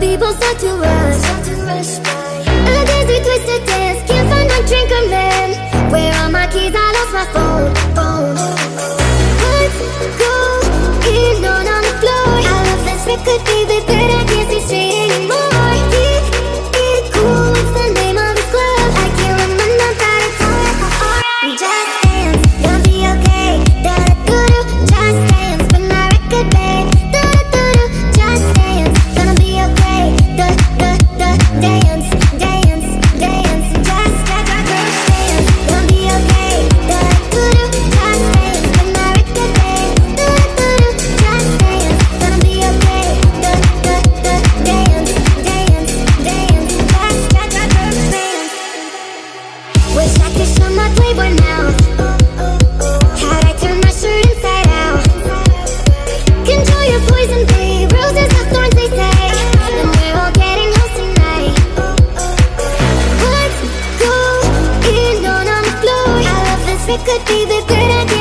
people start to rush. Start to rush by. Other days we dance Can't find my drink or man Where are my keys? I lost my phone, phone. Let's go in on, on the floor. I love this? Record, baby It could be the good idea.